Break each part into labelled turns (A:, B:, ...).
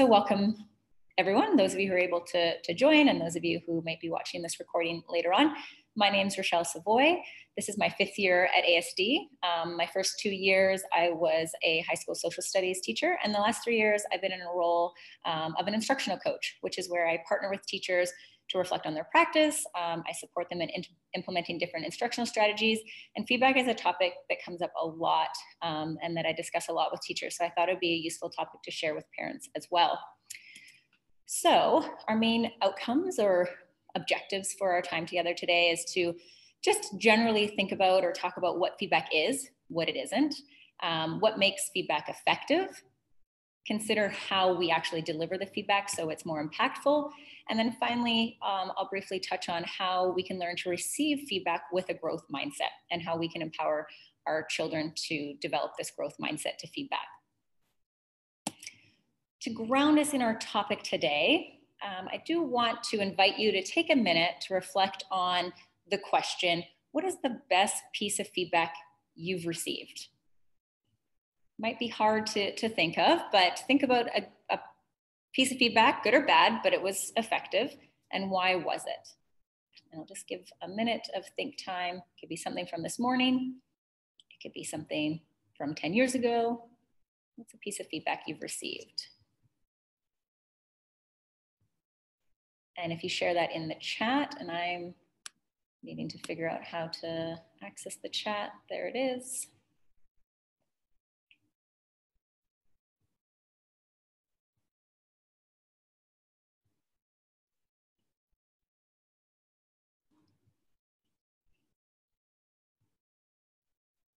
A: so welcome everyone, those of you who are able to, to join and those of you who might be watching this recording later on. My name is Rochelle Savoy. This is my fifth year at ASD. Um, my first two years, I was a high school social studies teacher. And the last three years, I've been in a role um, of an instructional coach, which is where I partner with teachers to reflect on their practice. Um, I support them in, in, implementing different instructional strategies. And feedback is a topic that comes up a lot um, and that I discuss a lot with teachers. So I thought it would be a useful topic to share with parents as well. So our main outcomes or objectives for our time together today is to just generally think about or talk about what feedback is, what it isn't, um, what makes feedback effective, consider how we actually deliver the feedback so it's more impactful. And then finally, um, I'll briefly touch on how we can learn to receive feedback with a growth mindset and how we can empower our children to develop this growth mindset to feedback. To ground us in our topic today, um, I do want to invite you to take a minute to reflect on the question what is the best piece of feedback you've received? Might be hard to, to think of, but think about a, a piece of feedback, good or bad, but it was effective. And why was it? And I'll just give a minute of think time. It could be something from this morning, it could be something from 10 years ago. What's a piece of feedback you've received? And if you share that in the chat, and I'm needing to figure out how to access the chat, there it is.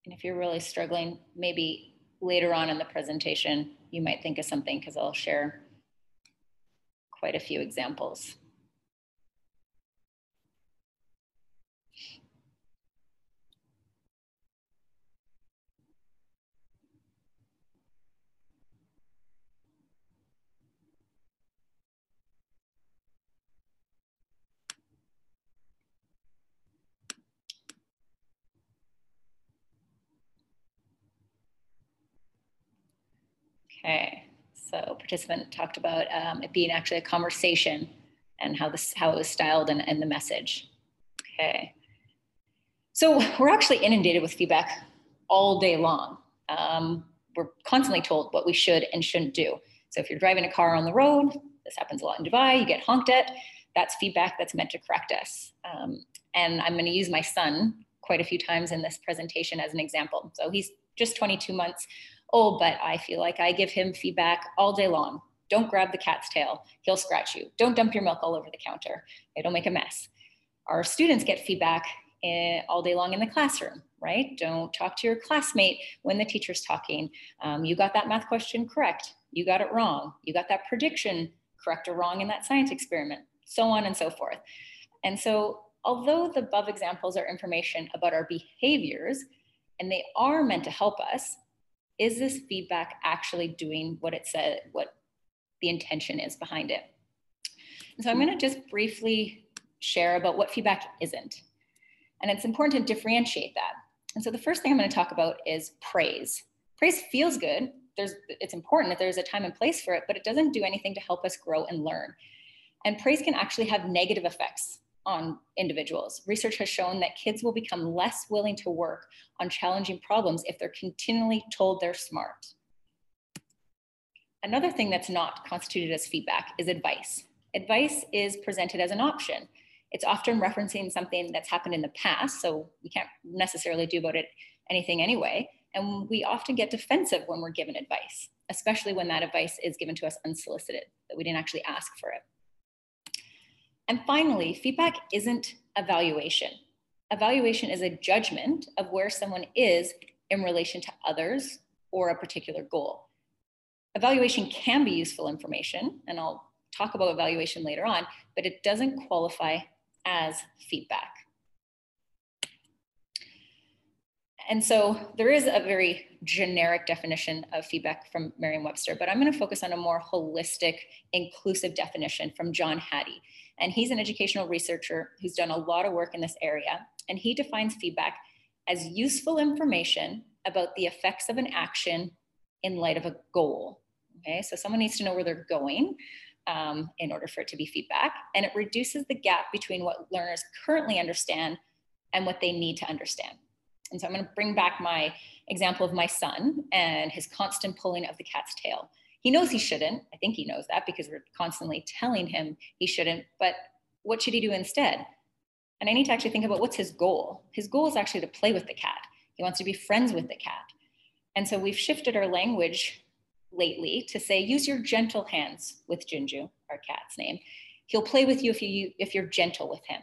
A: And if you're really struggling, maybe later on in the presentation, you might think of something because I'll share quite a few examples. Okay, so participant talked about um, it being actually a conversation and how this how it was styled and, and the message. Okay, so we're actually inundated with feedback all day long. Um, we're constantly told what we should and shouldn't do. So if you're driving a car on the road, this happens a lot in Dubai, you get honked at. That's feedback that's meant to correct us. Um, and I'm going to use my son quite a few times in this presentation as an example. So he's just 22 months Oh, but I feel like I give him feedback all day long. Don't grab the cat's tail, he'll scratch you. Don't dump your milk all over the counter, it'll make a mess. Our students get feedback in, all day long in the classroom, right? Don't talk to your classmate when the teacher's talking. Um, you got that math question correct, you got it wrong, you got that prediction correct or wrong in that science experiment, so on and so forth. And so, although the above examples are information about our behaviors, and they are meant to help us, is this feedback actually doing what it said, what the intention is behind it? So I'm going to just briefly share about what feedback isn't. And it's important to differentiate that. And so the first thing I'm going to talk about is praise. Praise feels good. There's, it's important that there's a time and place for it, but it doesn't do anything to help us grow and learn. And praise can actually have negative effects on individuals. Research has shown that kids will become less willing to work on challenging problems if they're continually told they're smart. Another thing that's not constituted as feedback is advice. Advice is presented as an option. It's often referencing something that's happened in the past, so we can't necessarily do about it anything anyway. And we often get defensive when we're given advice, especially when that advice is given to us unsolicited, that we didn't actually ask for it. And finally, feedback isn't evaluation. Evaluation is a judgment of where someone is in relation to others or a particular goal. Evaluation can be useful information, and I'll talk about evaluation later on, but it doesn't qualify as feedback. And so there is a very generic definition of feedback from Merriam-Webster, but I'm going to focus on a more holistic, inclusive definition from John Hattie. And he's an educational researcher who's done a lot of work in this area. And he defines feedback as useful information about the effects of an action in light of a goal. Okay, so someone needs to know where they're going um, in order for it to be feedback. And it reduces the gap between what learners currently understand and what they need to understand. And so I'm going to bring back my example of my son and his constant pulling of the cat's tail. He knows he shouldn't. I think he knows that because we're constantly telling him he shouldn't. But what should he do instead? And I need to actually think about what's his goal. His goal is actually to play with the cat. He wants to be friends with the cat. And so we've shifted our language lately to say, use your gentle hands with Jinju, our cat's name. He'll play with you if you if you're gentle with him.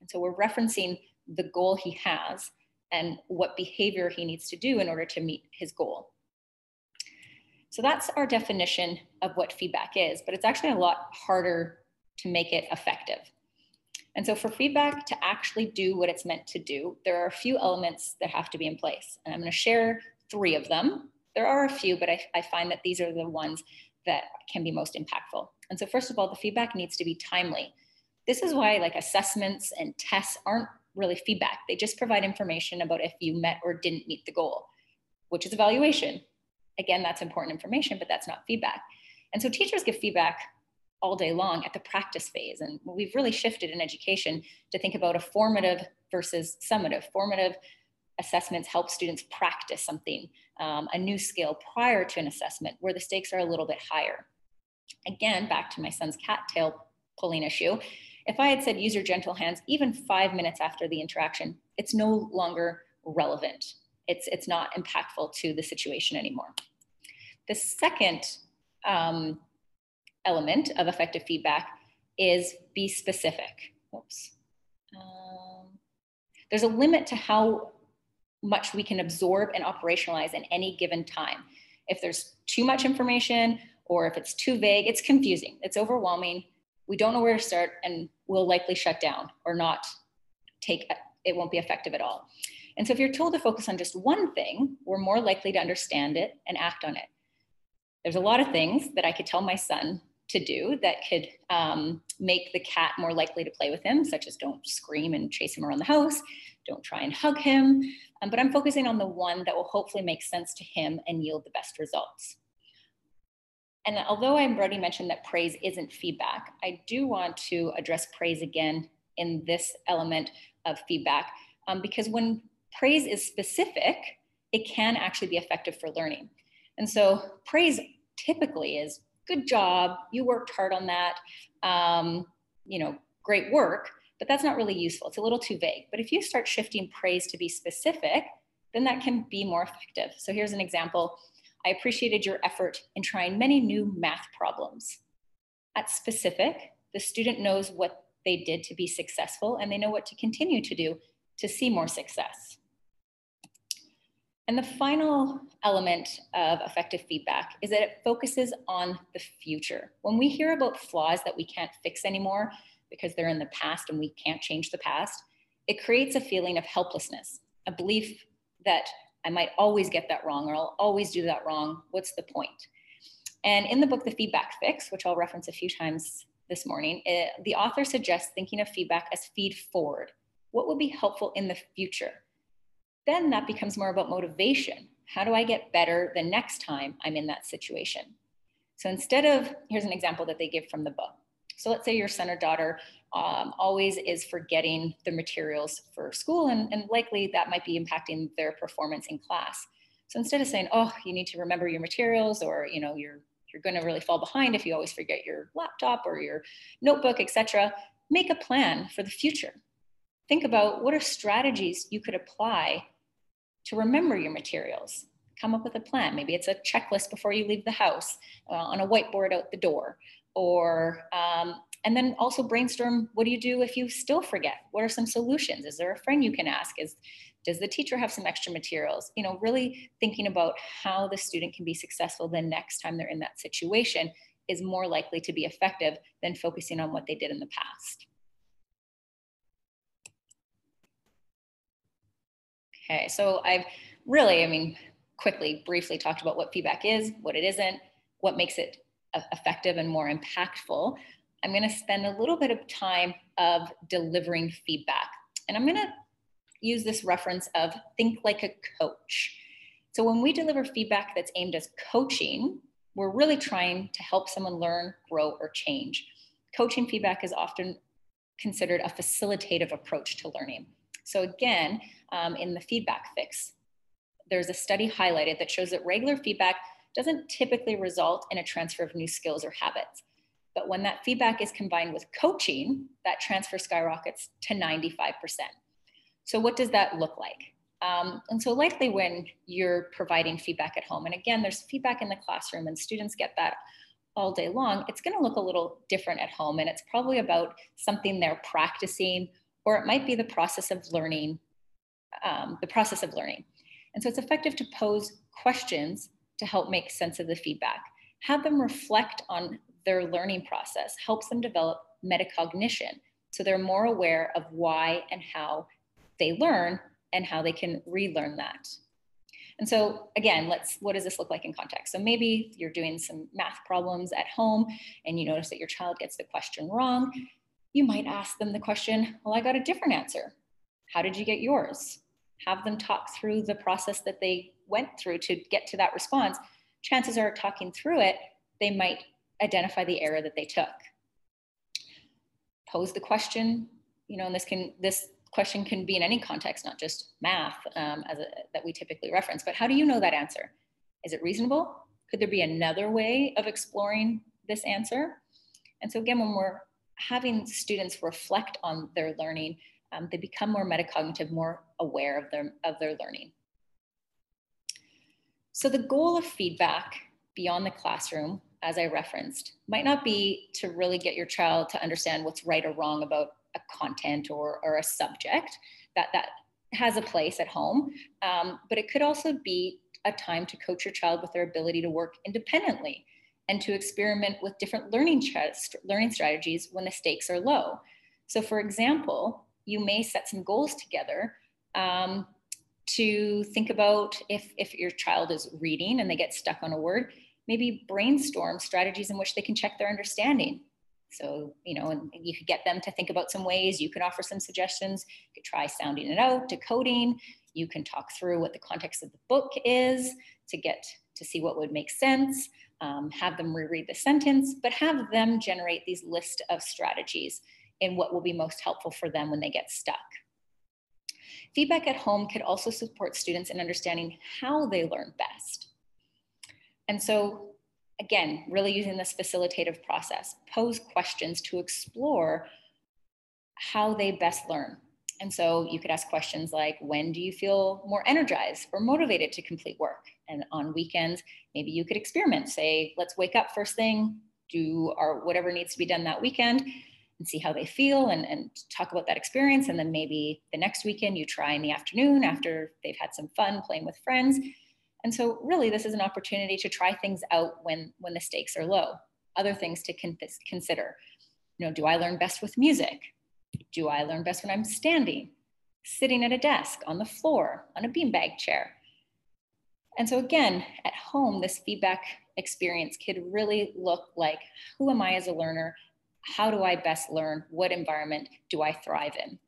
A: And so we're referencing the goal he has and what behavior he needs to do in order to meet his goal. So that's our definition of what feedback is, but it's actually a lot harder to make it effective. And so for feedback to actually do what it's meant to do, there are a few elements that have to be in place. And I'm to share three of them. There are a few, but I, I find that these are the ones that can be most impactful. And so first of all, the feedback needs to be timely. This is why like assessments and tests aren't really feedback. They just provide information about if you met or didn't meet the goal, which is evaluation. Again, that's important information, but that's not feedback. And so teachers give feedback all day long at the practice phase. And we've really shifted in education to think about a formative versus summative. Formative assessments help students practice something, um, a new skill prior to an assessment where the stakes are a little bit higher. Again, back to my son's cattail pulling issue. If I had said use your gentle hands even five minutes after the interaction, it's no longer relevant. It's, it's not impactful to the situation anymore. The second um, element of effective feedback is be specific. Oops. Um, there's a limit to how much we can absorb and operationalize in any given time. If there's too much information or if it's too vague, it's confusing, it's overwhelming. We don't know where to start and we'll likely shut down or not take, it won't be effective at all. And so if you're told to focus on just one thing, we're more likely to understand it and act on it. There's a lot of things that I could tell my son to do that could um, make the cat more likely to play with him, such as don't scream and chase him around the house, don't try and hug him. Um, but I'm focusing on the one that will hopefully make sense to him and yield the best results. And although I've already mentioned that praise isn't feedback, I do want to address praise again in this element of feedback um, because when praise is specific, it can actually be effective for learning. And so praise typically is good job, you worked hard on that, um, you know, great work, but that's not really useful. It's a little too vague. But if you start shifting praise to be specific, then that can be more effective. So here's an example. I appreciated your effort in trying many new math problems. At specific, the student knows what they did to be successful and they know what to continue to do to see more success. And the final element of effective feedback is that it focuses on the future. When we hear about flaws that we can't fix anymore because they're in the past and we can't change the past, it creates a feeling of helplessness, a belief that I might always get that wrong or I'll always do that wrong. What's the point? And in the book, The Feedback Fix, which I'll reference a few times this morning, it, the author suggests thinking of feedback as feed forward. What would be helpful in the future? Then that becomes more about motivation. How do I get better the next time I'm in that situation? So instead of, here's an example that they give from the book. So let's say your son or daughter um, always is forgetting the materials for school, and, and likely that might be impacting their performance in class. So instead of saying, oh, you need to remember your materials, or you know, you're you're going to really fall behind if you always forget your laptop or your notebook, etc. Make a plan for the future think about what are strategies you could apply to remember your materials. Come up with a plan. Maybe it's a checklist before you leave the house, uh, on a whiteboard out the door, or um, and then also brainstorm. What do you do if you still forget? What are some solutions? Is there a friend you can ask? Is does the teacher have some extra materials? You know, really thinking about how the student can be successful the next time they're in that situation is more likely to be effective than focusing on what they did in the past. Okay, so I've really, I mean, quickly, briefly talked about what feedback is, what it isn't, what makes it effective and more impactful. I'm going to spend a little bit of time of delivering feedback. And I'm going to use this reference of think like a coach. So when we deliver feedback that's aimed as coaching, we're really trying to help someone learn, grow, or change. Coaching feedback is often considered a facilitative approach to learning. So again, um, in the feedback fix, there's a study highlighted that shows that regular feedback doesn't typically result in a transfer of new skills or habits. But when that feedback is combined with coaching, that transfer skyrockets to 95%. So, what does that look like? Um, and so, likely when you're providing feedback at home, and again, there's feedback in the classroom, and students get that all day long, it's going to look a little different at home. And it's probably about something they're practicing, or it might be the process of learning, um, the process of learning. And so, it's effective to pose questions to help make sense of the feedback. Have them reflect on their learning process, helps them develop metacognition. So they're more aware of why and how they learn and how they can relearn that. And so again, let's what does this look like in context? So maybe you're doing some math problems at home and you notice that your child gets the question wrong. You might ask them the question, well, I got a different answer. How did you get yours? Have them talk through the process that they went through to get to that response, chances are talking through it, they might identify the error that they took. Pose the question, you know, and this can this question can be in any context, not just math um, as a, that we typically reference. But how do you know that answer? Is it reasonable? Could there be another way of exploring this answer? And so again, when we're having students reflect on their learning, um, they become more metacognitive, more aware of their of their learning. So the goal of feedback beyond the classroom, as I referenced, might not be to really get your child to understand what's right or wrong about a content or, or a subject that that has a place at home, um, but it could also be a time to coach your child with their ability to work independently and to experiment with different learning, learning strategies when the stakes are low. So, for example, you may set some goals together um, to think about if, if your child is reading and they get stuck on a word, maybe brainstorm strategies in which they can check their understanding. So, you know, and you could get them to think about some ways. You can offer some suggestions. You could try sounding it out, decoding. You can talk through what the context of the book is to get to see what would make sense. Um, have them reread the sentence, but have them generate these list of strategies and what will be most helpful for them when they get stuck. Feedback at home could also support students in understanding how they learn best. And so, again, really using this facilitative process, pose questions to explore how they best learn. And so you could ask questions like, when do you feel more energized or motivated to complete work? And on weekends, maybe you could experiment, say, let's wake up first thing, do our whatever needs to be done that weekend, and see how they feel and, and talk about that experience. And then maybe the next weekend you try in the afternoon after they've had some fun playing with friends. And so really this is an opportunity to try things out when, when the stakes are low. Other things to con- consider. You know, do I learn best with music? Do I learn best when I'm standing, sitting at a desk, on the floor, on a beanbag chair? And so again, at home, this feedback experience could really look like who am I as a learner how do I best learn? What environment do I thrive in?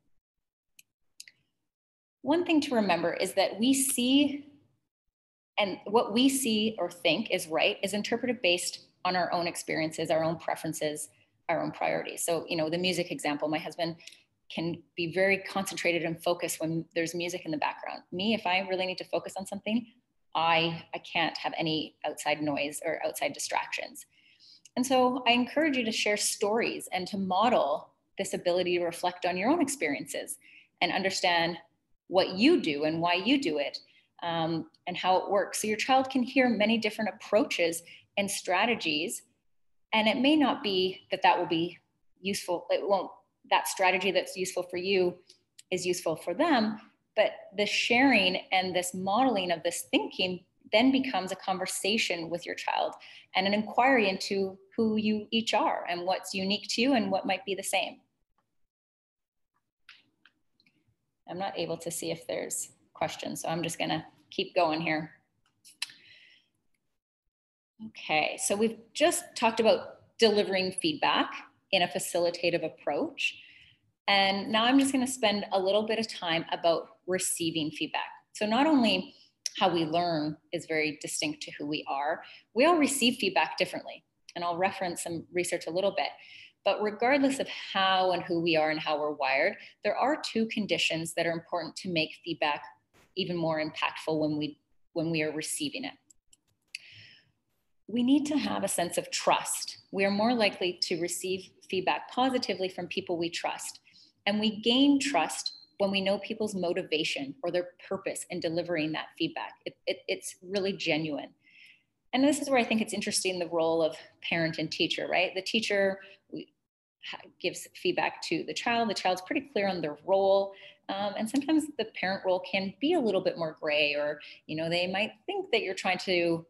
A: One thing to remember is that we see, and what we see or think is right is interpreted based on our own experiences, our own preferences, our own priorities. So, you know, the music example, my husband can be very concentrated and focused when there's music in the background. Me, if I really need to focus on something, I, I can't have any outside noise or outside distractions. And so I encourage you to share stories and to model this ability to reflect on your own experiences and understand what you do and why you do it um, and how it works. So your child can hear many different approaches and strategies. And it may not be that that will be useful. It won't, that strategy that's useful for you is useful for them. But the sharing and this modeling of this thinking then becomes a conversation with your child and an inquiry into who you each are and what's unique to you and what might be the same. I'm not able to see if there's questions, so I'm just gonna keep going here. Okay, so we've just talked about delivering feedback in a facilitative approach. And now I'm just gonna spend a little bit of time about receiving feedback. So not only how we learn is very distinct to who we are. We all receive feedback differently. And I'll reference some research a little bit. But regardless of how and who we are and how we're wired, there are two conditions that are important to make feedback even more impactful when we when we are receiving it. We need to have a sense of trust. We are more likely to receive feedback positively from people we trust. And we gain trust when we know people's motivation or their purpose in delivering that feedback. It, it, it's really genuine. And this is where I think it's interesting the role of parent and teacher, right? The teacher gives feedback to the child. The child's pretty clear on their role. Um, and sometimes the parent role can be a little bit more gray, or you know, they might think that you're trying to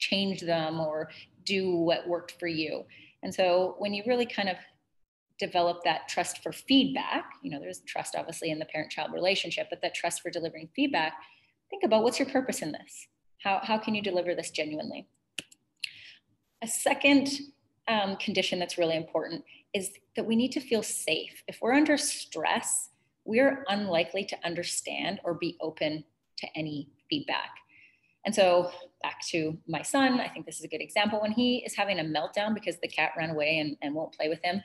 A: change them or do what worked for you. And so when you really kind of develop that trust for feedback, you know, there's trust obviously in the parent-child relationship, but that trust for delivering feedback, think about what's your purpose in this? How, how can you deliver this genuinely? A second um, condition that's really important is that we need to feel safe. If we're under stress, we're unlikely to understand or be open to any feedback. And so, back to my son, I think this is a good example. When he is having a meltdown because the cat ran away and, and won't play with him,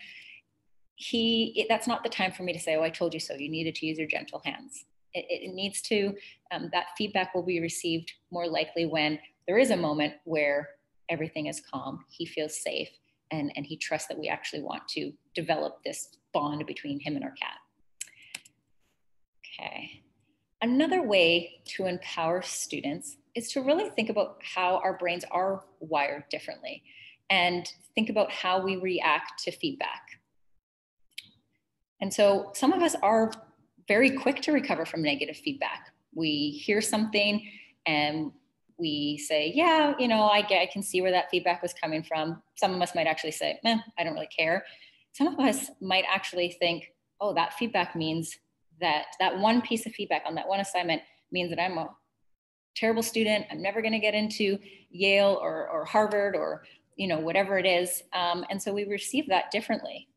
A: he it, that's not the time for me to say, "Oh, I told you so." You needed to use your gentle hands. It, it needs to um, that feedback will be received more likely when there is a moment where everything is calm. He feels safe, and and he trusts that we actually want to develop this bond between him and our cat. Okay. Another way to empower students is to really think about how our brains are wired differently and think about how we react to feedback. And so some of us are very quick to recover from negative feedback. We hear something and we say, yeah, you know, I get, I can see where that feedback was coming from. Some of us might actually say, eh, I don't really care. Some of us might actually think, oh, that feedback means that that one piece of feedback on that one assignment means that I'm a terrible student. I'm never going to get into Yale or, or Harvard or, you know, whatever it is. Um, and so we receive that differently.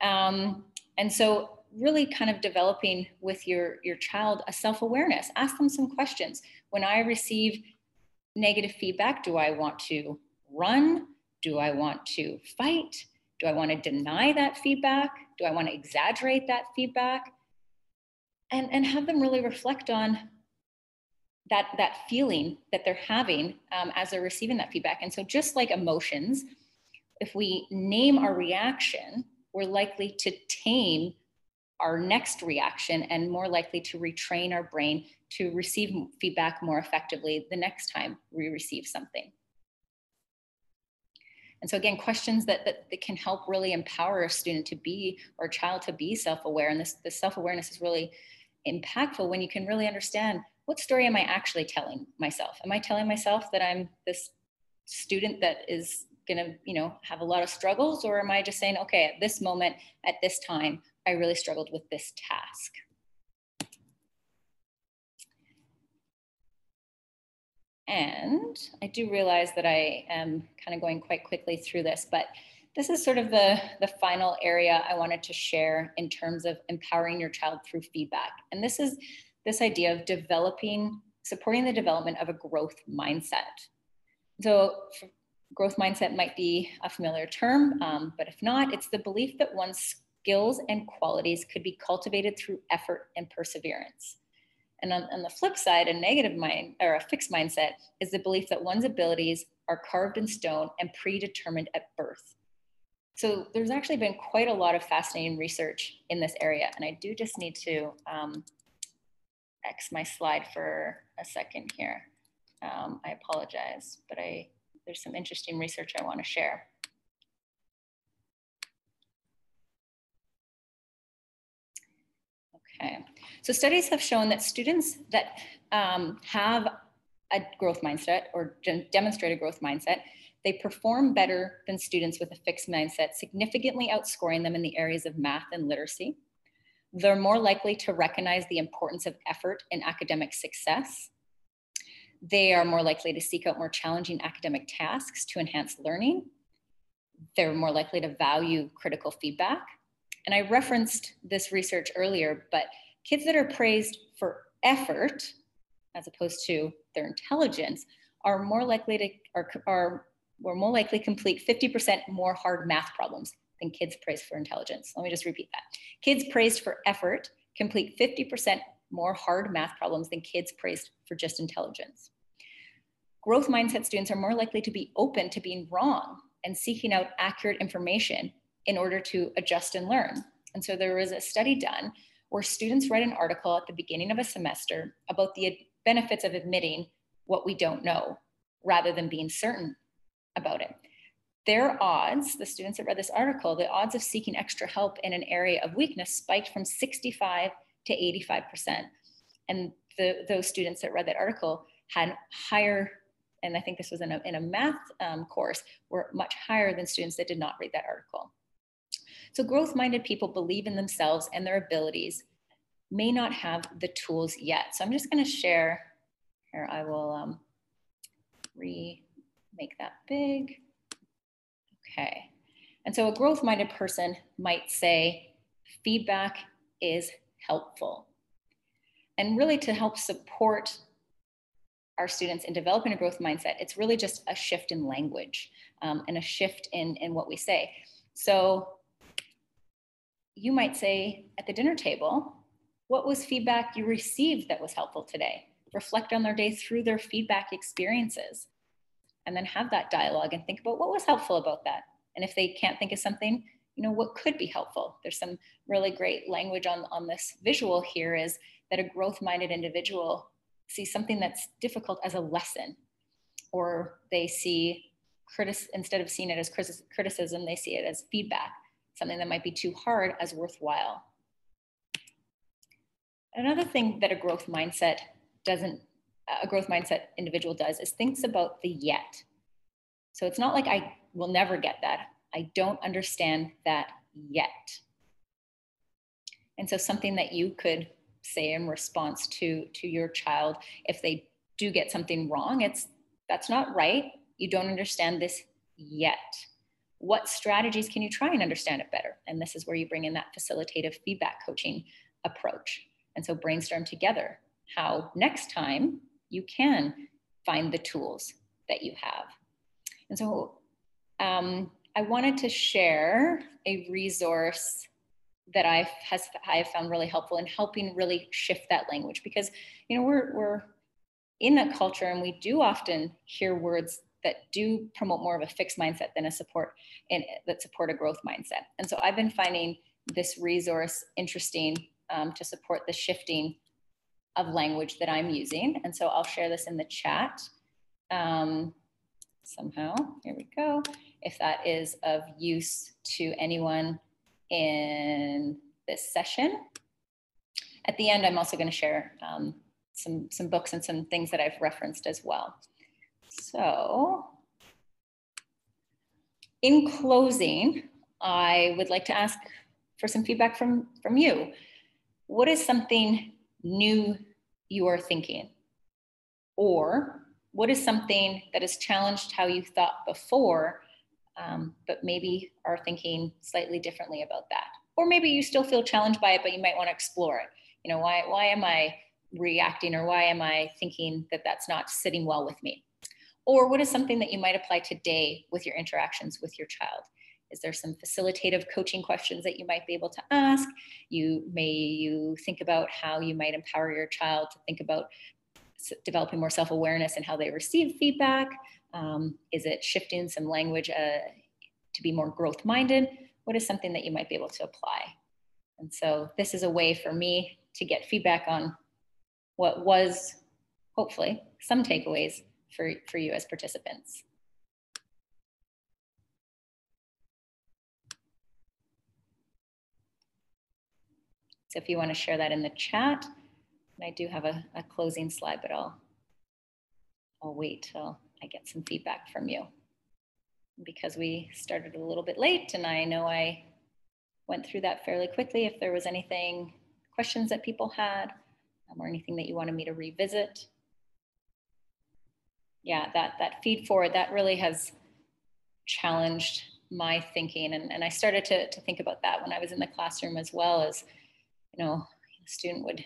A: Um, and so really kind of developing with your, your child a self-awareness, ask them some questions. When I receive negative feedback, do I want to run? Do I want to fight? Do I want to deny that feedback? Do I want to exaggerate that feedback? And, and have them really reflect on that, that feeling that they're having um, as they're receiving that feedback. And so, just like emotions, if we name our reaction, we're likely to tame our next reaction and more likely to retrain our brain to receive feedback more effectively the next time we receive something. And so again, questions that, that, that can help really empower a student to be or a child to be self-aware. And this, this self-awareness is really impactful when you can really understand what story am I actually telling myself? Am I telling myself that I'm this student that is gonna, you know, have a lot of struggles? Or am I just saying, okay, at this moment, at this time, I really struggled with this task? And I do realize that I am kind of going quite quickly through this, but this is sort of the, the final area I wanted to share in terms of empowering your child through feedback. And this is this idea of developing, supporting the development of a growth mindset. So growth mindset might be a familiar term, um, but if not, it's the belief that one's skills and qualities could be cultivated through effort and perseverance. And on, on, the flip side, a negative mind or a fixed mindset is the belief that one's abilities are carved in stone and predetermined at birth. So there's actually been quite a lot of fascinating research in this area. And I do just need to um, X my slide for a second here. Um, I apologize, but I there's some interesting research I want to share. Okay, so studies have shown that students that um, have a growth mindset or demonstrate a growth mindset, they perform better than students with a fixed mindset, significantly outscoring them in the areas of math and literacy. They're more likely to recognize the importance of effort in academic success. They are more likely to seek out more challenging academic tasks to enhance learning. They're more likely to value critical feedback and I referenced this research earlier, but kids that are praised for effort as opposed to their intelligence are more likely to are, are were more likely complete 50% more hard math problems than kids praised for intelligence. Let me just repeat that. Kids praised for effort complete 50% more hard math problems than kids praised for just intelligence. Growth mindset students are more likely to be open to being wrong and seeking out accurate information in order to adjust and learn. And so there was a study done where students write an article at the beginning of a semester about the benefits of admitting what we don't know rather than being certain about it. Their odds, the students that read this article, the odds of seeking extra help in an area of weakness spiked from 65 to 85%. And the, those students that read that article had higher, and I think this was in a, in a math um, course, were much higher than students that did not read that article. So growth minded people believe in themselves and their abilities, may not have the tools yet. So I'm just going to share here. I will um, re make that big. Okay. And so a growth minded person might say feedback is helpful. And really to help support our students in developing a growth mindset, it's really just a shift in language um, and a shift in, in what we say. So you might say at the dinner table, what was feedback you received that was helpful today? Reflect on their day through their feedback experiences and then have that dialogue and think about what was helpful about that. And if they can't think of something, you know, what could be helpful? There's some really great language on, on this visual here is that a growth minded individual sees something that's difficult as a lesson, or they see critic instead of seeing it as criticism, they see it as feedback, something that might be too hard as worthwhile. Another thing that a growth mindset doesn't a growth mindset individual does is thinks about the yet. So it's not like I will never get that. I don't understand that yet. And so something that you could say in response to to your child if they do get something wrong, it's that's not right. You don't understand this yet. What strategies can you try and understand it better? And this is where you bring in that facilitative feedback coaching approach. And so brainstorm together how next time you can find the tools that you have. And so um, I wanted to share a resource that I have found really helpful in helping really shift that language because you know we're we're in a culture and we do often hear words that do promote more of a fixed mindset than a support and that support a growth mindset. And so I've been finding this resource interesting um, to support the shifting of language that I'm using. And so I'll share this in the chat um, somehow. Here we go. If that is of use to anyone in this session. At the end, I'm also going to share um, some, some books and some things that I've referenced as well. So in closing, I would like to ask for some feedback from, from you. What is something new you are thinking? Or what is something that has challenged how you thought before, um, but maybe are thinking slightly differently about that? Or maybe you still feel challenged by it, but you might want to explore it. You know, why, why am I reacting or why am I thinking that that's not sitting well with me? Or what is something that you might apply today with your interactions with your child? Is there some facilitative coaching questions that you might be able to ask? You may you think about how you might empower your child to think about developing more self-awareness and how they receive feedback. Um, is it shifting some language uh, to be more growth-minded? What is something that you might be able to apply? And so this is a way for me to get feedback on what was hopefully some takeaways for, for you as participants. So if you want to share that in the chat, and I do have a, a closing slide, but I'll, I'll wait till I get some feedback from you. Because we started a little bit late and I know I went through that fairly quickly. If there was anything, questions that people had um, or anything that you wanted me to revisit. Yeah, that, that feed forward, that really has challenged my thinking. And, and I started to, to think about that when I was in the classroom as well as you know, a student would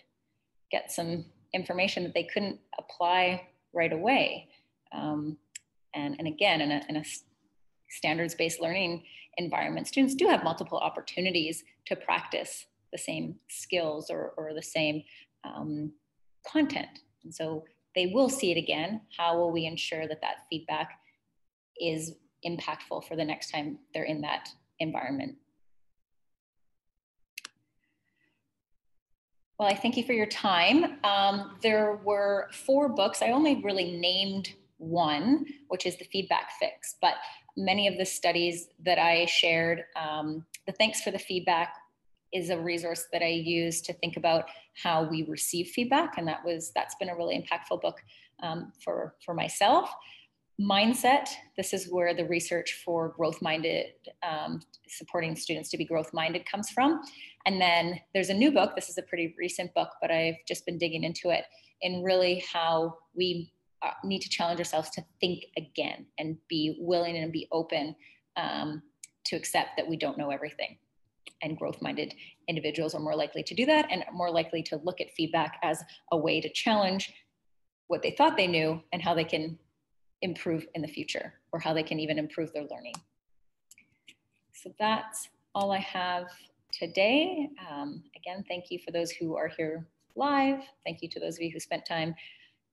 A: get some information that they couldn't apply right away. Um, and, and again, in a, in a standards-based learning environment, students do have multiple opportunities to practice the same skills or, or the same um, content. And so they will see it again. How will we ensure that that feedback is impactful for the next time they're in that environment? Well, I thank you for your time. Um, there were four books. I only really named one, which is the feedback fix, but many of the studies that I shared, um, the thanks for the feedback is a resource that I use to think about how we receive feedback, and that was that's been a really impactful book um, for for myself. Mindset. This is where the research for growth minded, um, supporting students to be growth minded comes from. And then there's a new book. This is a pretty recent book, but I've just been digging into it in really how we uh, need to challenge ourselves to think again and be willing and be open um, to accept that we don't know everything and growth minded individuals are more likely to do that and more likely to look at feedback as a way to challenge what they thought they knew and how they can improve in the future or how they can even improve their learning. So that's all I have today. Um, again, thank you for those who are here live. Thank you to those of you who spent time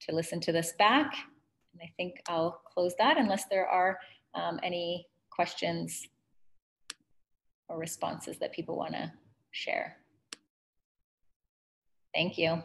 A: to listen to this back. And I think I'll close that unless there are um, any questions or responses that people want to share. Thank you.